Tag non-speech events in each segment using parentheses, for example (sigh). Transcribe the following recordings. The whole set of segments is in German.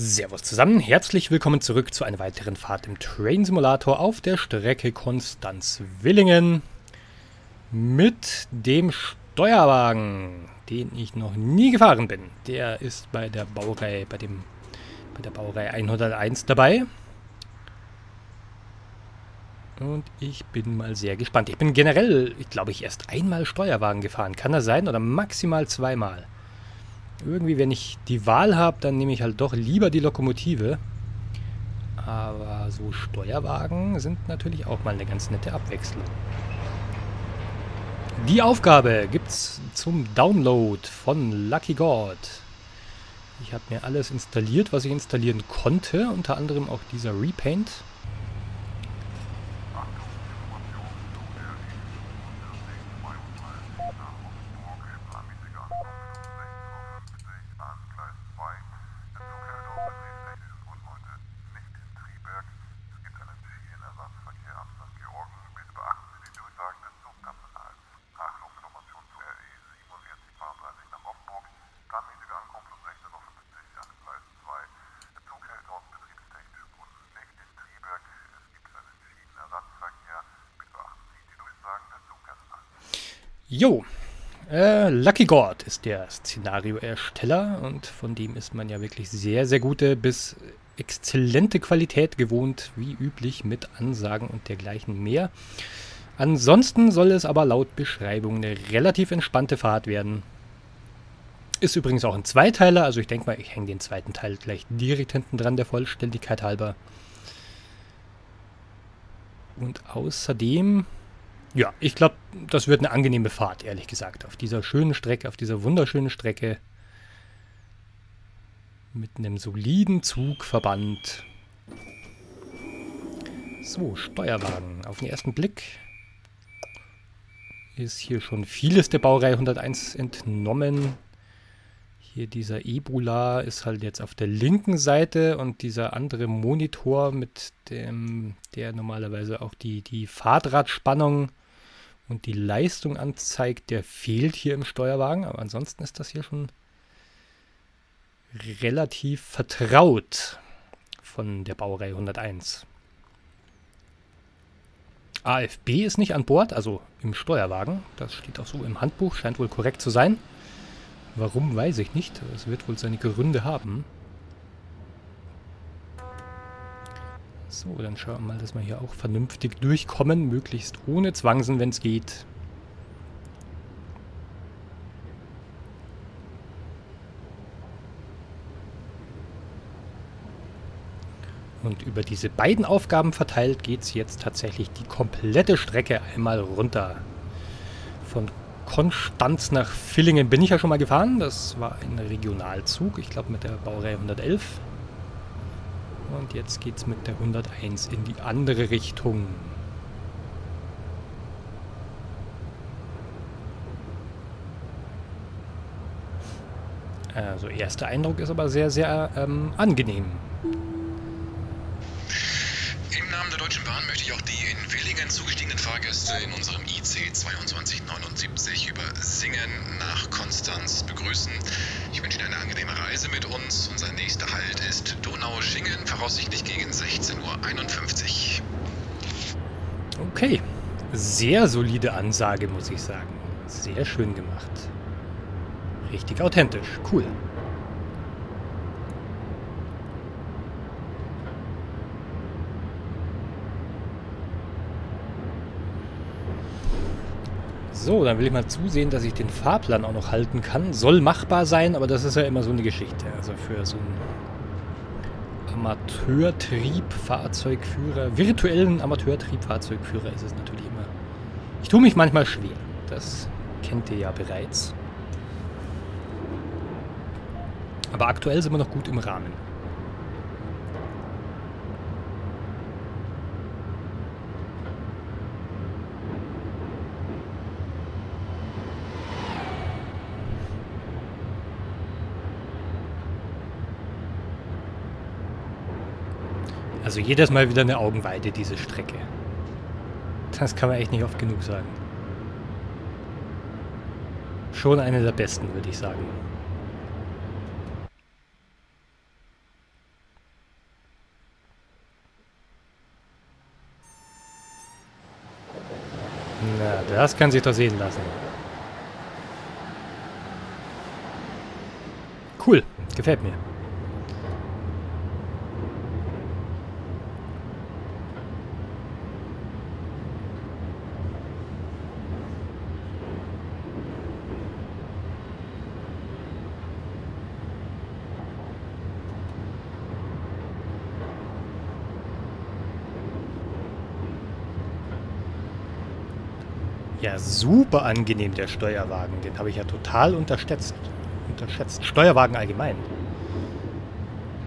Servus zusammen, herzlich willkommen zurück zu einer weiteren Fahrt im Train Simulator auf der Strecke Konstanz-Willingen mit dem Steuerwagen, den ich noch nie gefahren bin. Der ist bei der Baureihe, bei dem bei der Baureihe 101 dabei. Und ich bin mal sehr gespannt. Ich bin generell, ich glaube ich, erst einmal Steuerwagen gefahren. Kann das sein? Oder maximal zweimal. Irgendwie, wenn ich die Wahl habe, dann nehme ich halt doch lieber die Lokomotive. Aber so Steuerwagen sind natürlich auch mal eine ganz nette Abwechslung. Die Aufgabe gibt es zum Download von Lucky God. Ich habe mir alles installiert, was ich installieren konnte, unter anderem auch dieser Repaint. Jo, äh, Lucky God ist der Szenarioersteller und von dem ist man ja wirklich sehr, sehr gute bis exzellente Qualität gewohnt, wie üblich mit Ansagen und dergleichen mehr. Ansonsten soll es aber laut Beschreibung eine relativ entspannte Fahrt werden. Ist übrigens auch ein Zweiteiler, also ich denke mal, ich hänge den zweiten Teil gleich direkt hinten dran, der Vollständigkeit halber. Und außerdem ja, ich glaube, das wird eine angenehme Fahrt, ehrlich gesagt. Auf dieser schönen Strecke, auf dieser wunderschönen Strecke. Mit einem soliden Zugverband. So, Steuerwagen. Auf den ersten Blick ist hier schon vieles der Baureihe 101 entnommen. Hier dieser Ebola ist halt jetzt auf der linken Seite und dieser andere Monitor mit dem, der normalerweise auch die, die Fahrdrahtspannung und die Leistung anzeigt, der fehlt hier im Steuerwagen. Aber ansonsten ist das hier schon relativ vertraut von der Baureihe 101. AFB ist nicht an Bord, also im Steuerwagen. Das steht auch so im Handbuch, scheint wohl korrekt zu sein. Warum, weiß ich nicht. Es wird wohl seine Gründe haben. So, dann schauen wir mal, dass wir hier auch vernünftig durchkommen. Möglichst ohne Zwangsen, wenn es geht. Und über diese beiden Aufgaben verteilt geht es jetzt tatsächlich die komplette Strecke einmal runter. Von Konstanz nach Villingen bin ich ja schon mal gefahren. Das war ein Regionalzug, ich glaube mit der Baureihe 111. Und jetzt geht es mit der 101 in die andere Richtung. Also erster Eindruck ist aber sehr, sehr ähm, angenehm. Im Namen der Deutschen Bahn möchte ich auch die in Willingen zugestiegenen Fahrgäste in unserem IC 2279 über Singen nach Konstanz begrüßen. Ich wünsche Ihnen eine angenehme Reise mit uns. Unser nächster Halt ist Donau-Schingen, voraussichtlich gegen 16.51 Uhr. Okay, sehr solide Ansage, muss ich sagen. Sehr schön gemacht. Richtig authentisch, cool. So, dann will ich mal zusehen, dass ich den Fahrplan auch noch halten kann. Soll machbar sein, aber das ist ja immer so eine Geschichte. Also für so einen Amateurtriebfahrzeugführer, virtuellen Amateurtriebfahrzeugführer ist es natürlich immer... Ich tue mich manchmal schwer. Das kennt ihr ja bereits. Aber aktuell sind wir noch gut im Rahmen. Also jedes Mal wieder eine Augenweide, diese Strecke. Das kann man echt nicht oft genug sagen. Schon eine der besten, würde ich sagen. Na, das kann sich doch sehen lassen. Cool, gefällt mir. Ja, super angenehm, der Steuerwagen. Den habe ich ja total unterschätzt. unterschätzt. Steuerwagen allgemein.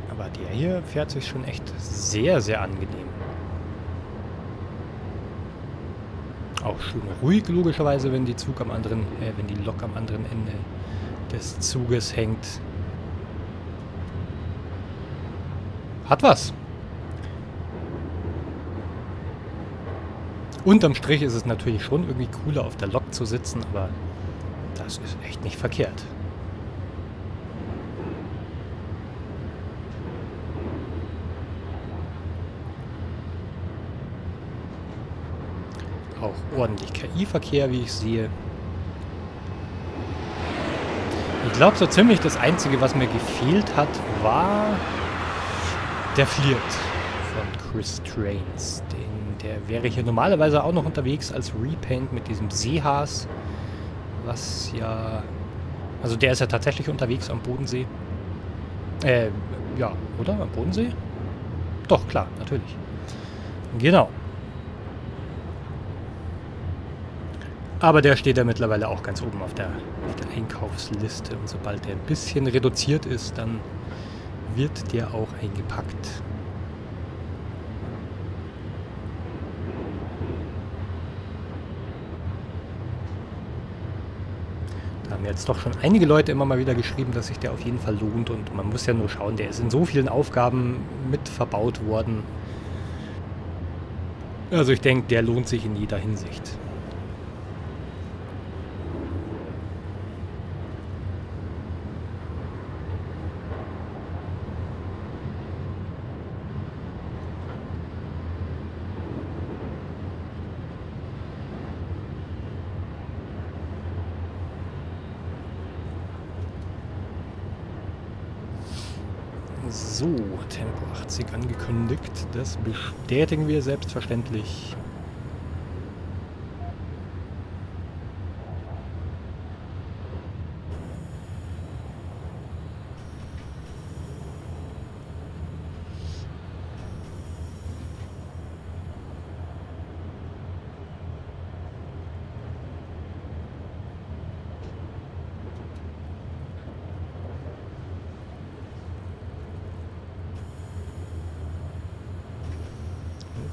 Aber der hier fährt sich schon echt sehr, sehr angenehm. Auch schön ruhig, logischerweise, wenn die Zug am anderen, äh, wenn die Lok am anderen Ende des Zuges hängt. Hat was. Unterm Strich ist es natürlich schon irgendwie cooler, auf der Lok zu sitzen, aber das ist echt nicht verkehrt. Auch ordentlich KI-Verkehr, wie ich sehe. Ich glaube, so ziemlich das Einzige, was mir gefehlt hat, war der Flirt von Chris Trains. Den der wäre hier normalerweise auch noch unterwegs als Repaint mit diesem Seehas. Was ja... Also der ist ja tatsächlich unterwegs am Bodensee. Äh, ja, oder? Am Bodensee? Doch, klar, natürlich. Genau. Aber der steht ja mittlerweile auch ganz oben auf der, auf der Einkaufsliste. Und sobald der ein bisschen reduziert ist, dann wird der auch eingepackt. Haben jetzt doch schon einige Leute immer mal wieder geschrieben, dass sich der auf jeden Fall lohnt. Und man muss ja nur schauen, der ist in so vielen Aufgaben mit verbaut worden. Also ich denke, der lohnt sich in jeder Hinsicht. So, Tempo 80 angekündigt. Das bestätigen wir selbstverständlich.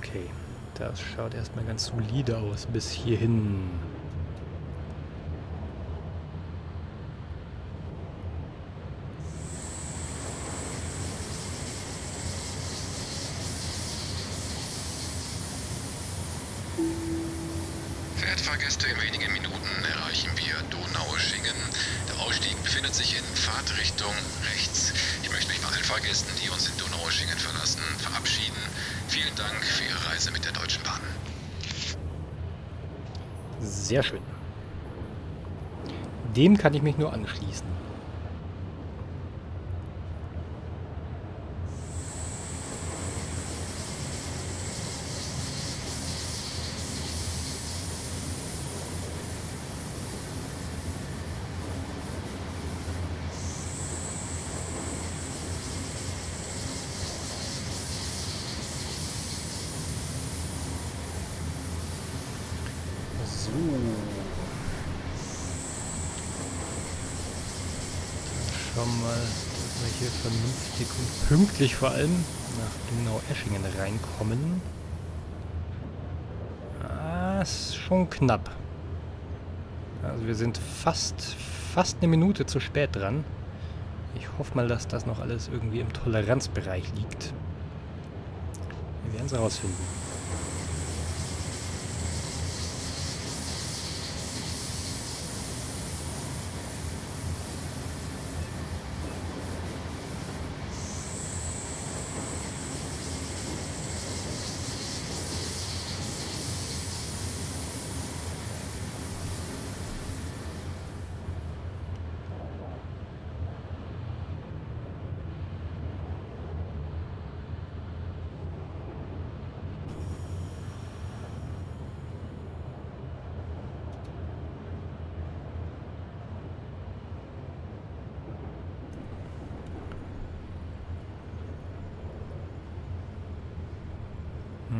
Okay, das schaut erstmal ganz solide aus bis hierhin. Fahrgäste, in wenigen Minuten erreichen wir Donaueschingen. Der Ausstieg befindet sich in Fahrtrichtung rechts. Ich möchte mich bei allen Fahrgästen, die uns in Donaueschingen verlassen, verabschieden. Vielen Dank für Ihre Reise mit der Deutschen Bahn. Sehr schön. Dem kann ich mich nur anschließen. So. Dann schauen wir mal, dass wir hier vernünftig und pünktlich vor allem nach Donau-Eschingen reinkommen. Ah, ist schon knapp. Also wir sind fast, fast eine Minute zu spät dran. Ich hoffe mal, dass das noch alles irgendwie im Toleranzbereich liegt. Wir werden es herausfinden.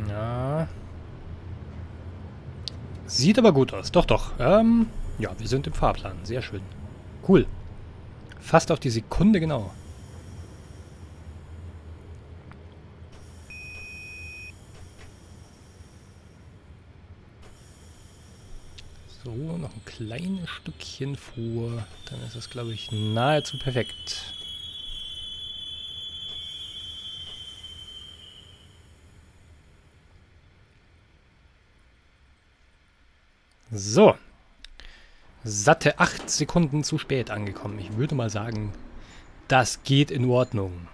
Ja. Sieht aber gut aus. Doch, doch. Ähm, ja, wir sind im Fahrplan. Sehr schön. Cool. Fast auf die Sekunde genau. So, noch ein kleines Stückchen vor. Dann ist es, glaube ich, nahezu perfekt. So. Satte 8 Sekunden zu spät angekommen. Ich würde mal sagen, das geht in Ordnung.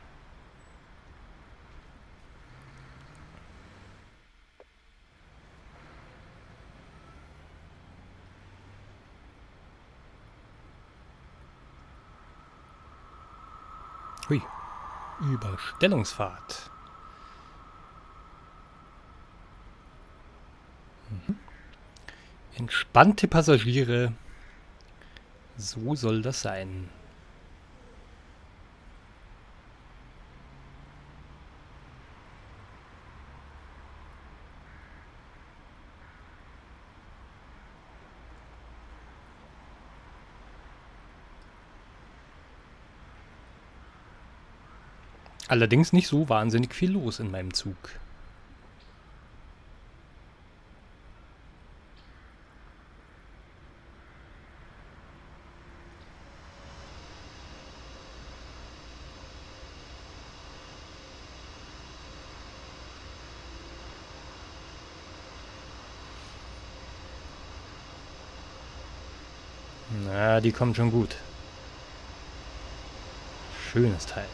Hui. Überstellungsfahrt. Mhm. Entspannte Passagiere. So soll das sein. Allerdings nicht so wahnsinnig viel los in meinem Zug. Na, die kommt schon gut. Schönes Teil.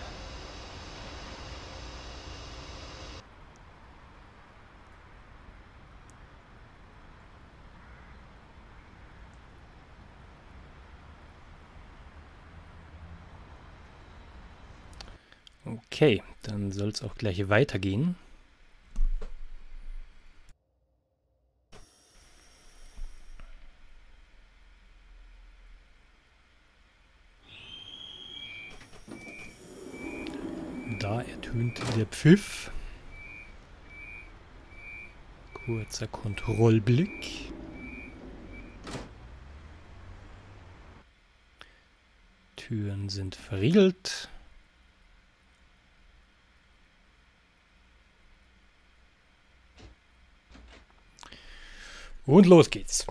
Okay, dann soll es auch gleich weitergehen. Da ertönt der Pfiff. Kurzer Kontrollblick. Türen sind verriegelt. Und los geht's.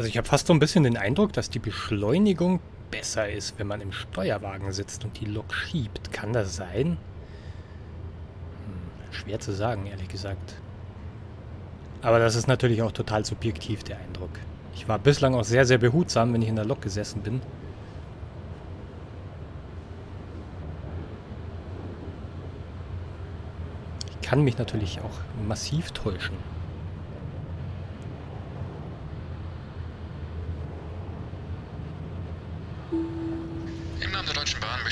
Also ich habe fast so ein bisschen den Eindruck, dass die Beschleunigung besser ist, wenn man im Steuerwagen sitzt und die Lok schiebt. Kann das sein? Hm, schwer zu sagen, ehrlich gesagt. Aber das ist natürlich auch total subjektiv, der Eindruck. Ich war bislang auch sehr, sehr behutsam, wenn ich in der Lok gesessen bin. Ich kann mich natürlich auch massiv täuschen.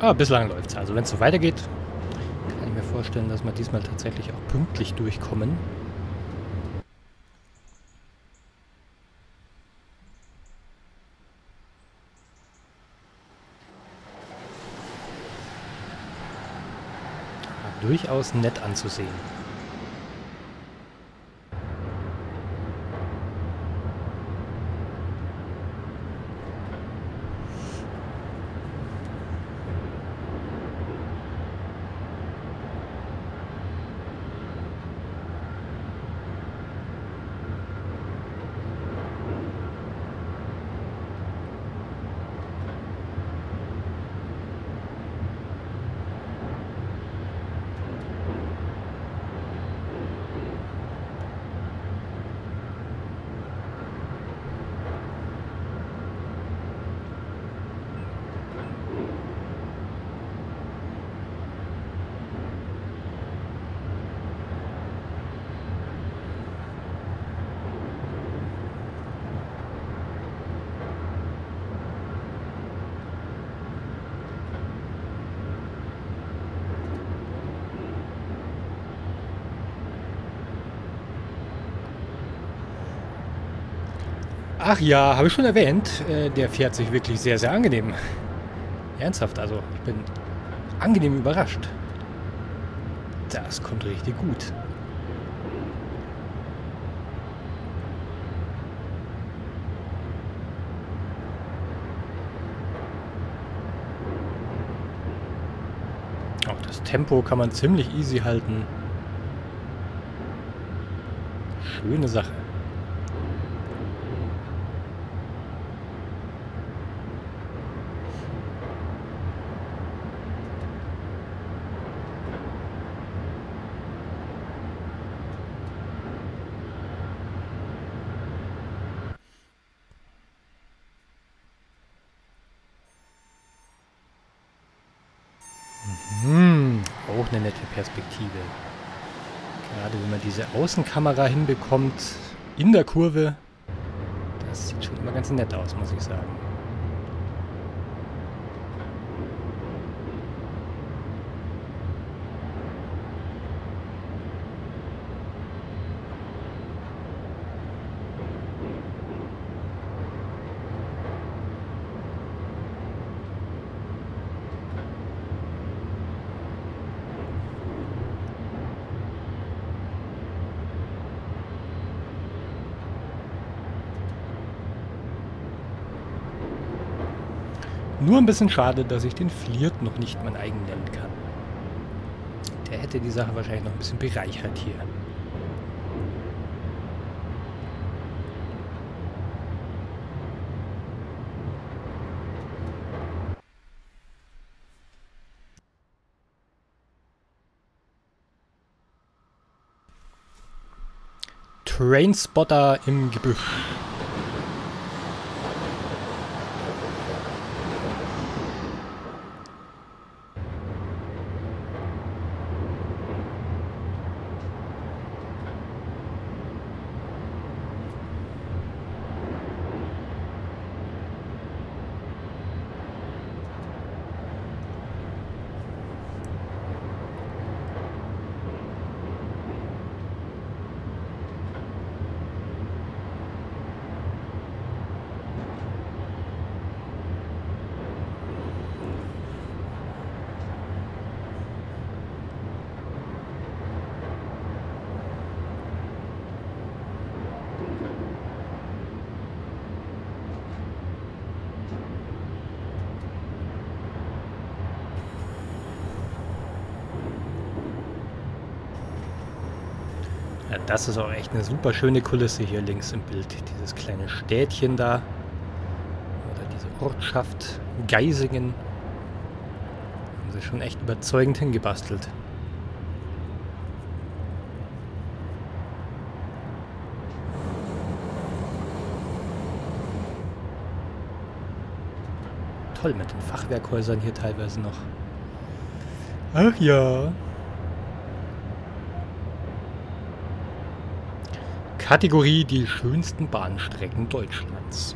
Aber bislang läuft es. Also wenn es so weitergeht, kann ich mir vorstellen, dass wir diesmal tatsächlich auch pünktlich durchkommen. durchaus nett anzusehen. Ach ja, habe ich schon erwähnt, äh, der fährt sich wirklich sehr, sehr angenehm. Ernsthaft, also ich bin angenehm überrascht. Das kommt richtig gut. Auch das Tempo kann man ziemlich easy halten. Schöne Sache. auch eine nette Perspektive. Gerade wenn man diese Außenkamera hinbekommt in der Kurve, das sieht schon immer ganz nett aus, muss ich sagen. Nur ein bisschen schade, dass ich den Flirt noch nicht mein eigen nennen kann. Der hätte die Sache wahrscheinlich noch ein bisschen bereichert hier. Trainspotter im Gebüsch. Das ist auch echt eine super schöne Kulisse hier links im Bild. Dieses kleine Städtchen da. Oder diese Ortschaft Geisingen. Haben sie schon echt überzeugend hingebastelt. Toll mit den Fachwerkhäusern hier teilweise noch. Ach ja. Kategorie die schönsten Bahnstrecken Deutschlands.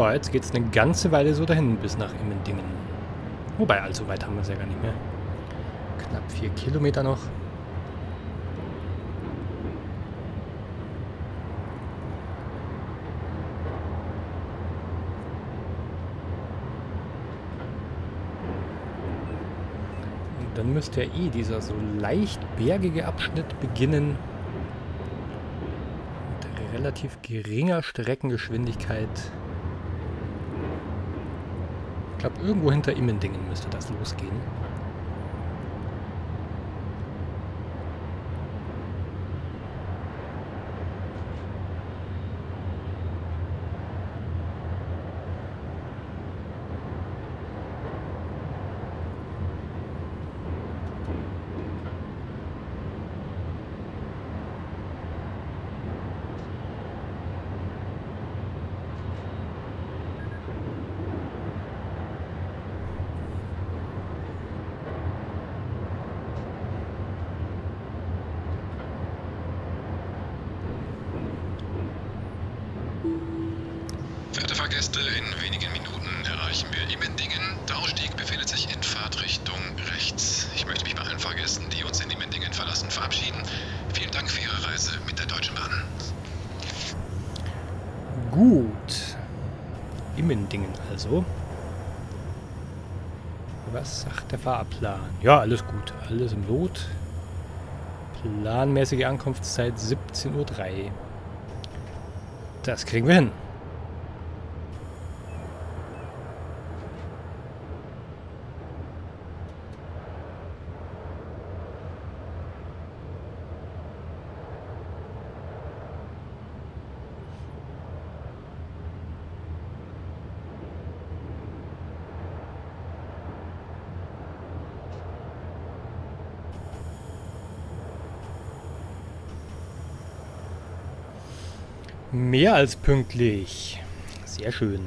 Ja, jetzt geht es eine ganze Weile so dahin bis nach Immendingen. Wobei, allzu weit haben wir es ja gar nicht mehr. Knapp vier Kilometer noch. Und dann müsste ja eh dieser so leicht bergige Abschnitt beginnen. Mit relativ geringer Streckengeschwindigkeit. Ich glaube, irgendwo hinter Immendingen müsste das losgehen. Fahrgäste, in wenigen Minuten erreichen wir Immendingen. Der Ausstieg befindet sich in Fahrtrichtung rechts. Ich möchte mich bei allen Fahrgästen, die uns in Immendingen verlassen, verabschieden. Vielen Dank für Ihre Reise mit der Deutschen Bahn. Gut. Immendingen also. Was sagt der Fahrplan? Ja, alles gut. Alles im Lot. Planmäßige Ankunftszeit 17.03 Uhr. Das kriegen wir hin. Mehr als pünktlich. Sehr schön.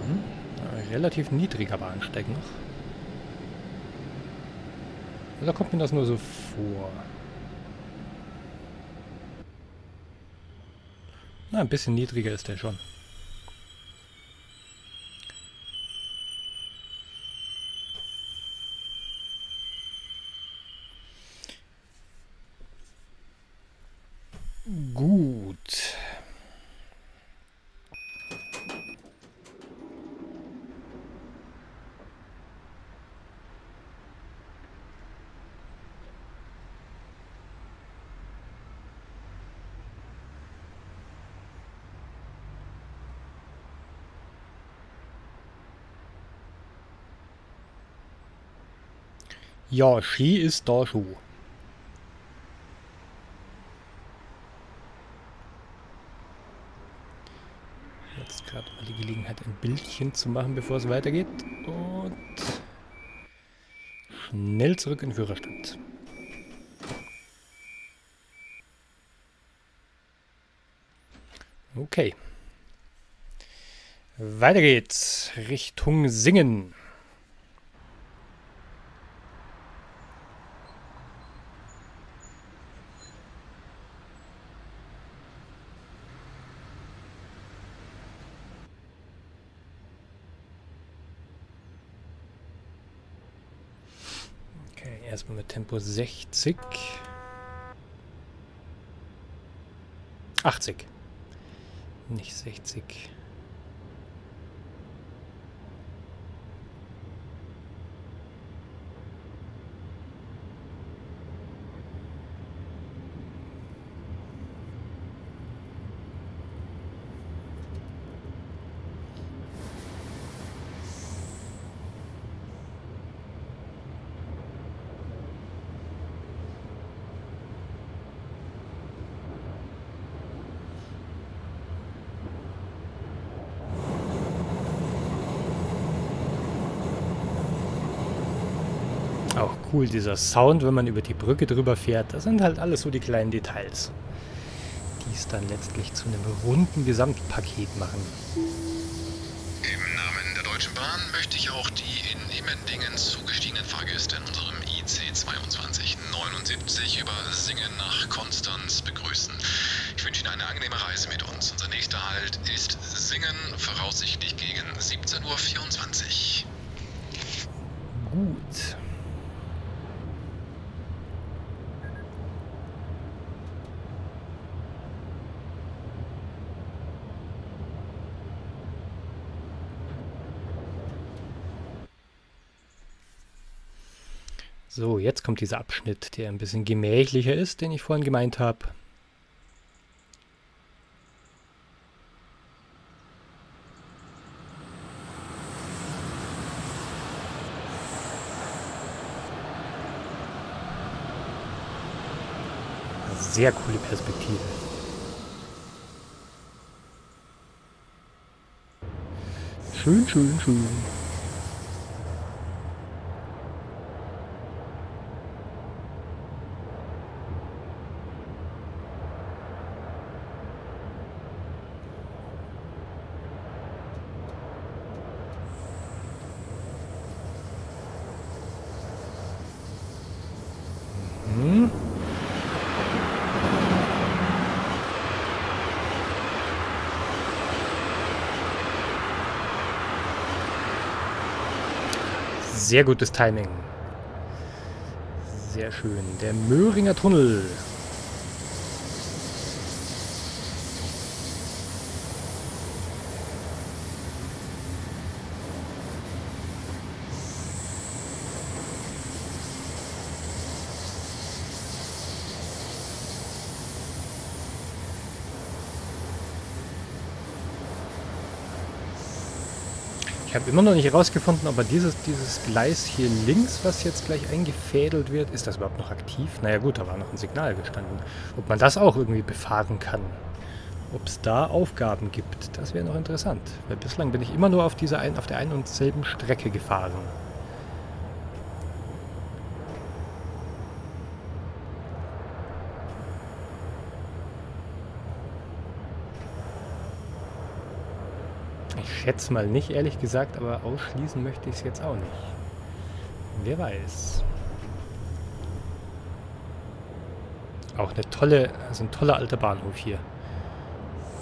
Mhm. Relativ niedriger Bahnsteig noch. Oder kommt mir das nur so vor? Na, ein bisschen niedriger ist der schon. Ja, Ski ist da schon. Jetzt gerade mal die Gelegenheit, ein Bildchen zu machen, bevor es weitergeht. Und schnell zurück in Führerstand. Okay. Weiter geht's Richtung Singen. Erstmal mit Tempo 60. 80. Nicht 60. cool, dieser Sound, wenn man über die Brücke drüber fährt. Das sind halt alles so die kleinen Details, die es dann letztlich zu einem runden Gesamtpaket machen. Im Namen der Deutschen Bahn möchte ich auch die in Immendingen zugestiegenen Fahrgäste in unserem IC 2279 über Singen nach Konstanz begrüßen. Ich wünsche Ihnen eine angenehme Reise mit uns. Unser nächster Halt ist Singen, voraussichtlich gegen 17.24 Uhr. Gut. So, jetzt kommt dieser Abschnitt, der ein bisschen gemächlicher ist, den ich vorhin gemeint habe. Sehr coole Perspektive. Schön, schön, schön. Sehr gutes Timing. Sehr schön. Der Möhringer Tunnel. Ich habe immer noch nicht herausgefunden, aber dieses, dieses Gleis hier links, was jetzt gleich eingefädelt wird, ist das überhaupt noch aktiv? Naja gut, da war noch ein Signal gestanden. Ob man das auch irgendwie befahren kann. Ob es da Aufgaben gibt, das wäre noch interessant. Weil bislang bin ich immer nur auf, dieser ein, auf der einen und selben Strecke gefahren. Schätze mal nicht, ehrlich gesagt, aber ausschließen möchte ich es jetzt auch nicht. Wer weiß. Auch eine tolle, also ein toller alter Bahnhof hier.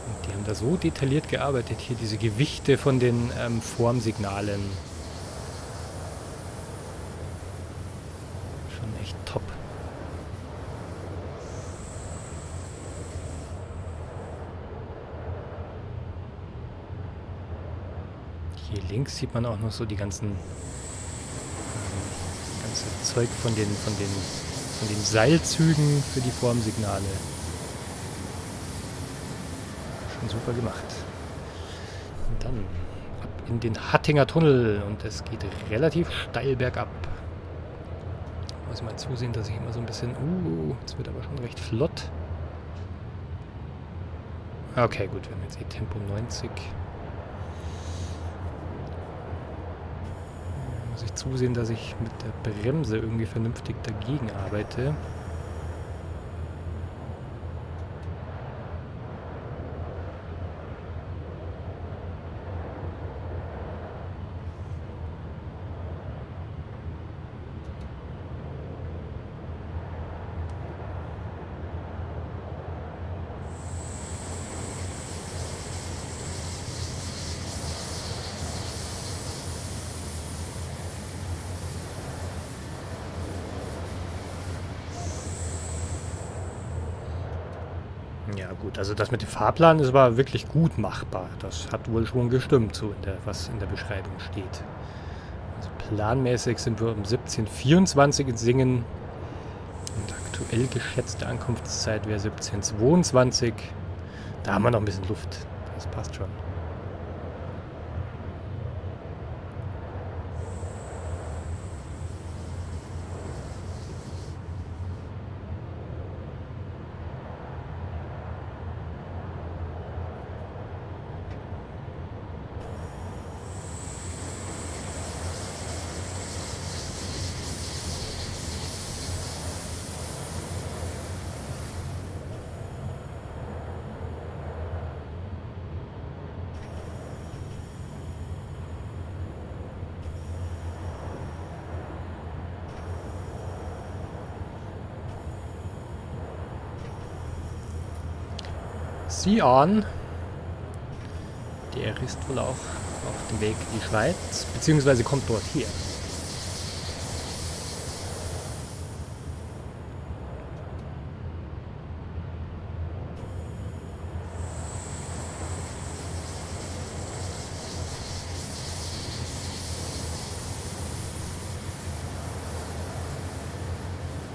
Und die haben da so detailliert gearbeitet hier, diese Gewichte von den ähm, Formsignalen. Schon echt top. Hier links sieht man auch noch so die ganzen ganze Zeug von den von den von den Seilzügen für die Formsignale. Schon super gemacht. Und dann ab in den Hattinger Tunnel und es geht relativ steil bergab. Muss mal zusehen, dass ich immer so ein bisschen... Uh, jetzt wird aber schon recht flott. Okay, gut, wir haben jetzt eh Tempo 90. muss ich zusehen, dass ich mit der Bremse irgendwie vernünftig dagegen arbeite. Ja gut, also das mit dem Fahrplan ist aber wirklich gut machbar. Das hat wohl schon gestimmt, so in der, was in der Beschreibung steht. Also planmäßig sind wir um 17.24 in Singen. Und aktuell geschätzte Ankunftszeit wäre 17.22. Da haben wir noch ein bisschen Luft. Das passt schon. Sion. Der ist wohl auch auf dem Weg in die Schweiz, beziehungsweise kommt dort her.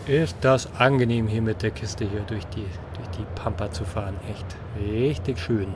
Ist das angenehm hier mit der Kiste hier durch die, die Pampa zu fahren. Echt richtig schön.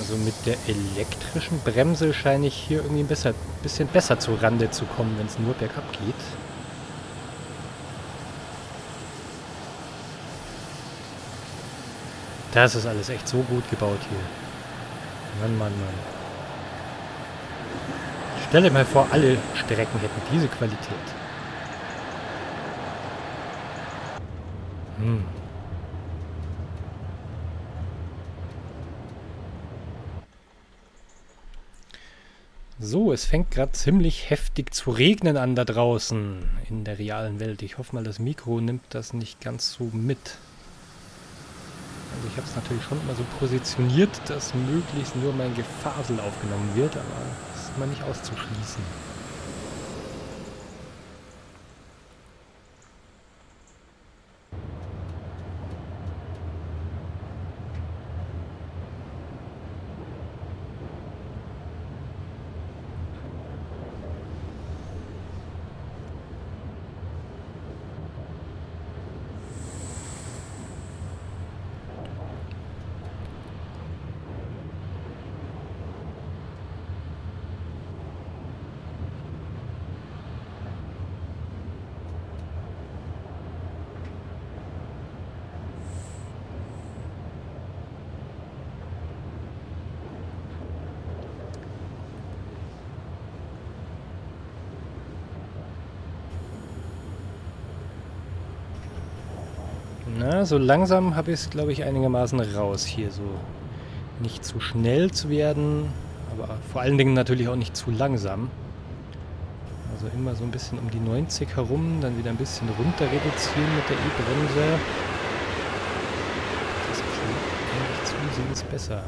Also mit der elektrischen Bremse scheine ich hier irgendwie ein besser, bisschen besser zu Rande zu kommen, wenn es nur bergab geht. Das ist alles echt so gut gebaut hier. Mann, Mann, Mann. Stell dir mal vor, alle Strecken hätten diese Qualität. Hm. Es fängt gerade ziemlich heftig zu regnen an da draußen in der realen Welt. Ich hoffe mal, das Mikro nimmt das nicht ganz so mit. Also ich habe es natürlich schon immer so positioniert, dass möglichst nur mein Gefasel aufgenommen wird, aber das ist immer nicht auszuschließen. So langsam habe ich es, glaube ich, einigermaßen raus hier. So nicht zu schnell zu werden, aber vor allen Dingen natürlich auch nicht zu langsam. Also immer so ein bisschen um die 90 herum, dann wieder ein bisschen runter reduzieren mit der E-Bremse. Das klingt eigentlich zusehends besser.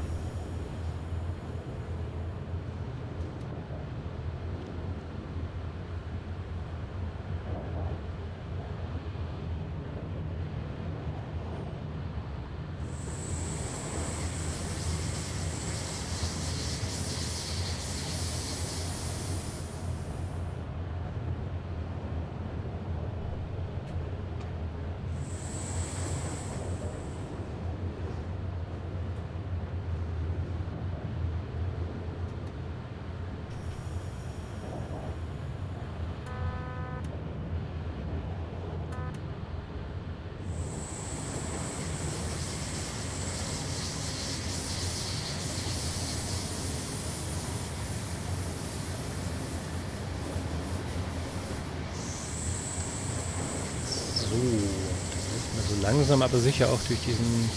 Langsam aber sicher auch durch diesen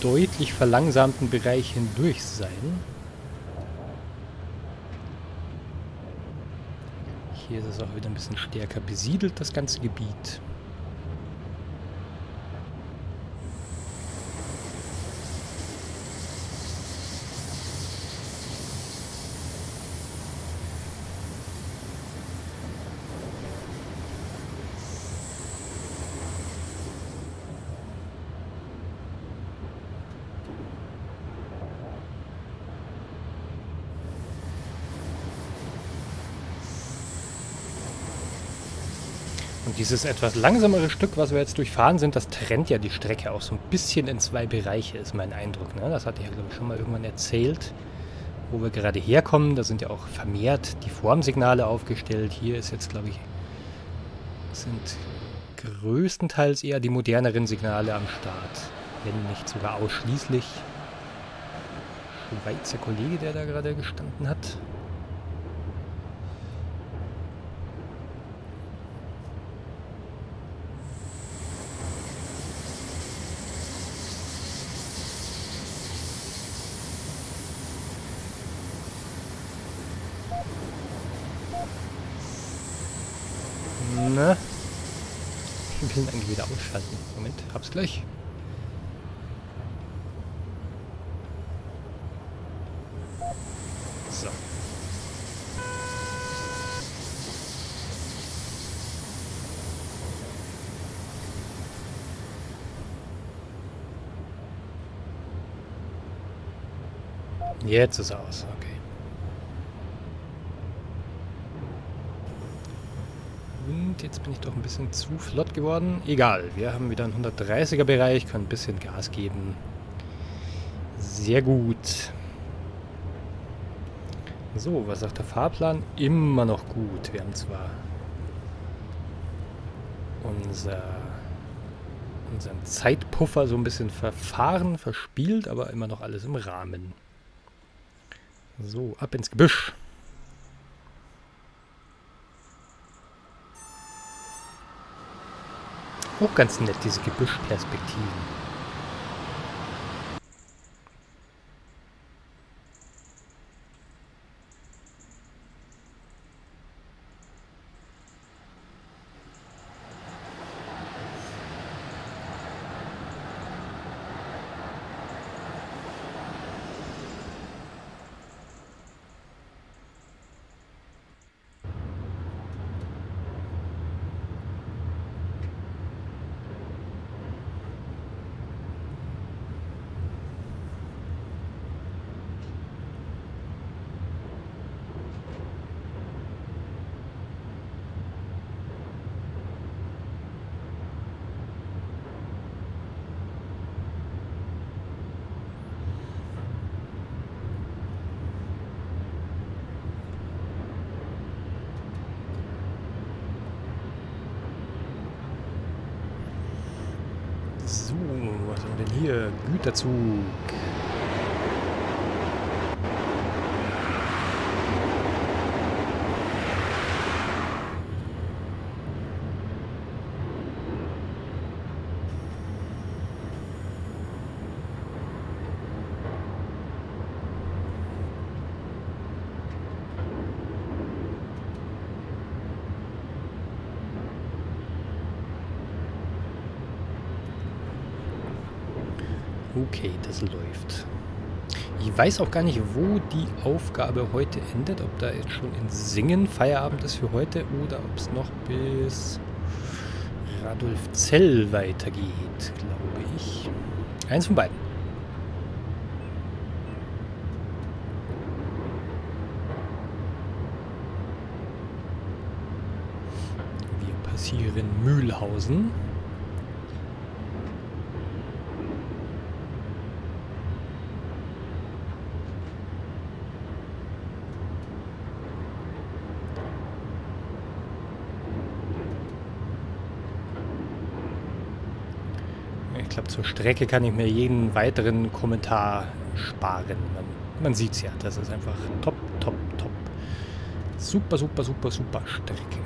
deutlich verlangsamten Bereich hindurch sein. Hier ist es auch wieder ein bisschen stärker besiedelt, das ganze Gebiet. Und dieses etwas langsamere Stück, was wir jetzt durchfahren sind, das trennt ja die Strecke auch so ein bisschen in zwei Bereiche, ist mein Eindruck. Ne? Das hatte ich ja, glaube ich, schon mal irgendwann erzählt, wo wir gerade herkommen. Da sind ja auch vermehrt die Formsignale aufgestellt. Hier ist jetzt, glaube ich, sind größtenteils eher die moderneren Signale am Start. Wenn nicht sogar ausschließlich. Schweizer Kollege, der da gerade gestanden hat. Ne? Ich will ihn eigentlich wieder ausschalten. Moment, hab's gleich. So. Jetzt ist er aus, Und jetzt bin ich doch ein bisschen zu flott geworden. Egal, wir haben wieder einen 130er Bereich, können ein bisschen Gas geben. Sehr gut. So, was sagt der Fahrplan? Immer noch gut. Wir haben zwar unser, unseren Zeitpuffer so ein bisschen verfahren, verspielt, aber immer noch alles im Rahmen. So, ab ins Gebüsch. Auch ganz nett, diese Gebüschperspektiven. So, was haben wir denn hier? Okay, das läuft. Ich weiß auch gar nicht, wo die Aufgabe heute endet. Ob da jetzt schon in Singen Feierabend ist für heute oder ob es noch bis Radolfzell weitergeht, glaube ich. Eins von beiden. Wir passieren Mühlhausen. Ich glaube, zur Strecke kann ich mir jeden weiteren Kommentar sparen. Man, man sieht es ja, das ist einfach top, top, top. Super, super, super, super Strecke.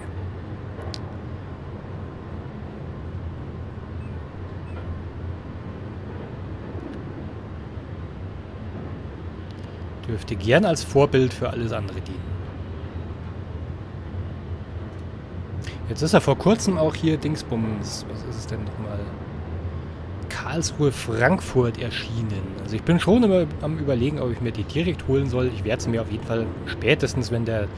Dürfte gern als Vorbild für alles andere dienen. Jetzt ist er vor kurzem auch hier Dingsbums. Was ist es denn nochmal? Karlsruhe-Frankfurt erschienen. Also ich bin schon immer am überlegen, ob ich mir die direkt holen soll. Ich werde sie mir auf jeden Fall spätestens, wenn der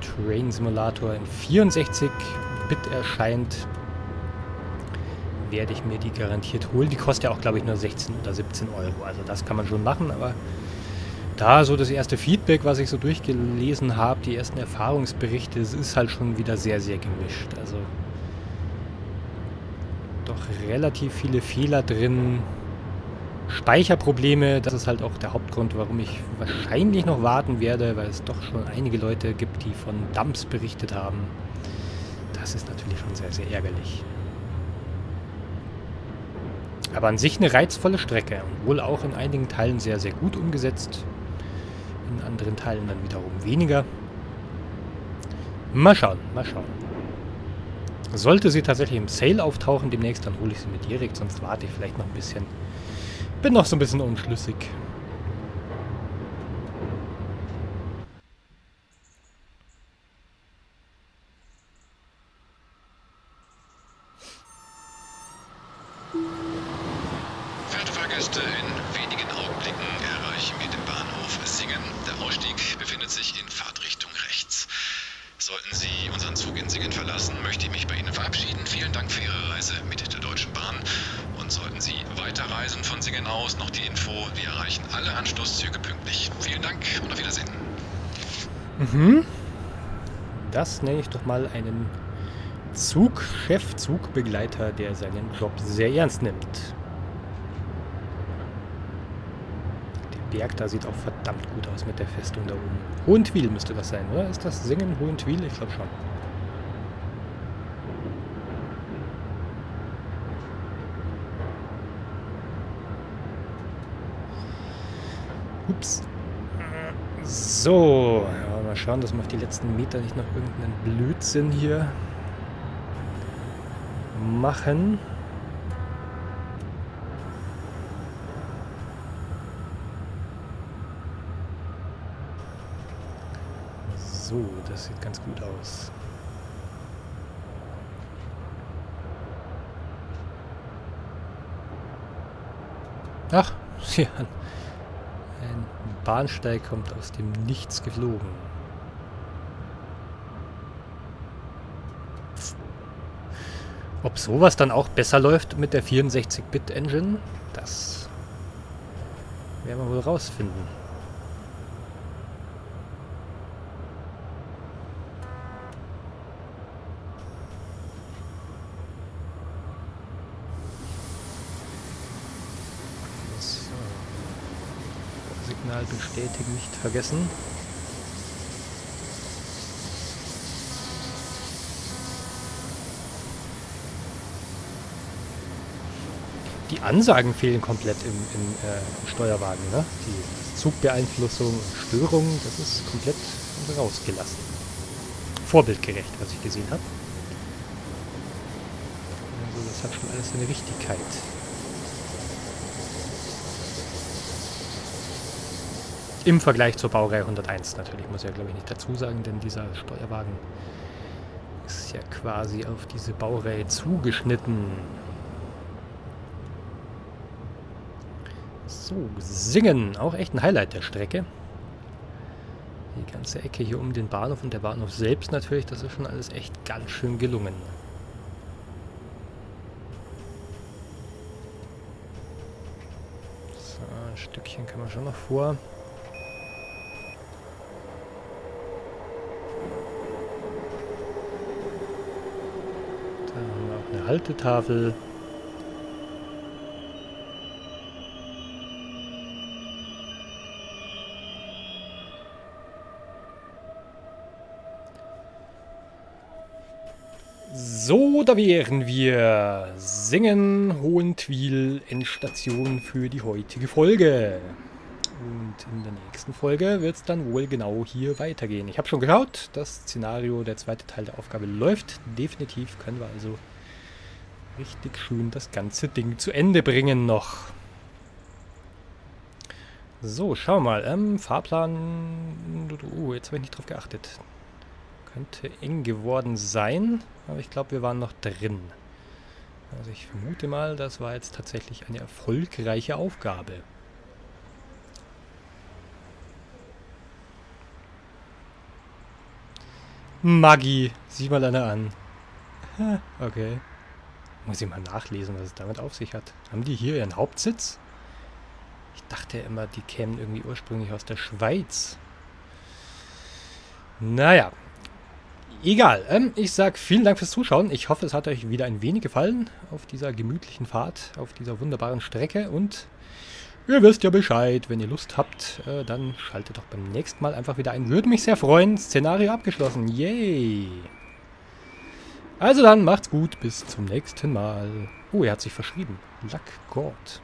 Train Simulator in 64-Bit erscheint, werde ich mir die garantiert holen. Die kostet ja auch, glaube ich, nur 16 oder 17 Euro. Also das kann man schon machen, aber da so das erste Feedback, was ich so durchgelesen habe, die ersten Erfahrungsberichte, es ist halt schon wieder sehr, sehr gemischt. Also doch relativ viele Fehler drin. Speicherprobleme, das ist halt auch der Hauptgrund, warum ich wahrscheinlich noch warten werde, weil es doch schon einige Leute gibt, die von Dumps berichtet haben. Das ist natürlich schon sehr, sehr ärgerlich. Aber an sich eine reizvolle Strecke und wohl auch in einigen Teilen sehr, sehr gut umgesetzt. In anderen Teilen dann wiederum weniger. Mal schauen, mal schauen. Sollte sie tatsächlich im Sale auftauchen demnächst, dann hole ich sie mir direkt, sonst warte ich vielleicht noch ein bisschen. Bin noch so ein bisschen unschlüssig. Verehrte Fahrgäste, in wenigen Augenblicken erreichen wir den Bahnhof Singen. Der Ausstieg befindet sich in Fahrtrichtung rechts. Sollten Sie unseren Zug in Singen verlassen, möchte ich mich bei Ihnen verabschieden. Vielen Dank für Ihre Reise mit der Deutschen Bahn. Und sollten Sie weiterreisen von Singen aus, noch die Info, wir erreichen alle Anschlusszüge pünktlich. Vielen Dank und auf Wiedersehen. Mhm. Das nenne ich doch mal einen Zugchef, Zugbegleiter, der seinen Job sehr ernst nimmt. Berg da sieht auch verdammt gut aus mit der Festung da oben. Hohentwiel müsste das sein, oder? Ist das Singen Hohentwiel? Ich glaube schon. Ups. So, ja, mal schauen, dass wir auf die letzten Meter nicht noch irgendeinen Blödsinn hier machen. So, das sieht ganz gut aus. Ach, (laughs) ja, ein Bahnsteig kommt aus dem Nichts geflogen. Ob sowas dann auch besser läuft mit der 64-Bit-Engine, das werden wir wohl rausfinden. Signal bestätigen nicht vergessen. Die Ansagen fehlen komplett im, im äh, Steuerwagen. Ne? Die Zugbeeinflussung und Störung, das ist komplett rausgelassen. Vorbildgerecht, was ich gesehen habe. Also das hat schon alles seine Richtigkeit. Im Vergleich zur Baureihe 101 natürlich, muss ich ja glaube ich nicht dazu sagen, denn dieser Steuerwagen ist ja quasi auf diese Baureihe zugeschnitten. So, Singen, auch echt ein Highlight der Strecke. Die ganze Ecke hier um den Bahnhof und der Bahnhof selbst natürlich, das ist schon alles echt ganz schön gelungen. So, ein Stückchen kann man schon noch vor. Haltetafel. So, da wären wir. Singen, Hohentwiel, Endstation für die heutige Folge. Und in der nächsten Folge wird es dann wohl genau hier weitergehen. Ich habe schon geschaut, das Szenario, der zweite Teil der Aufgabe läuft. Definitiv können wir also richtig schön das ganze Ding zu Ende bringen noch. So, schau mal. Ähm, Fahrplan... Uh, jetzt habe ich nicht drauf geachtet. Könnte eng geworden sein, aber ich glaube, wir waren noch drin. Also ich vermute mal, das war jetzt tatsächlich eine erfolgreiche Aufgabe. Maggi, sieh mal einer an. (laughs) Okay. Muss ich mal nachlesen, was es damit auf sich hat. Haben die hier ihren Hauptsitz? Ich dachte immer, die kämen irgendwie ursprünglich aus der Schweiz. Naja. Egal. Ähm, ich sage vielen Dank fürs Zuschauen. Ich hoffe, es hat euch wieder ein wenig gefallen auf dieser gemütlichen Fahrt, auf dieser wunderbaren Strecke. Und ihr wisst ja Bescheid. Wenn ihr Lust habt, äh, dann schaltet doch beim nächsten Mal einfach wieder ein. Würde mich sehr freuen. Szenario abgeschlossen. Yay! Also dann, macht's gut, bis zum nächsten Mal. Oh, er hat sich verschrieben. Luck God.